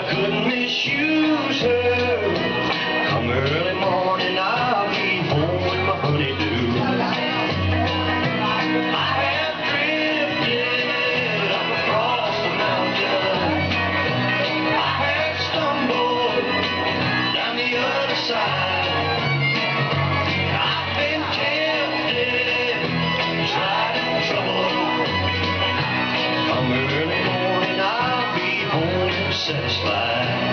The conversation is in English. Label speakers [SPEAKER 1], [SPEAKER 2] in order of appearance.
[SPEAKER 1] I couldn't misuse satisfied.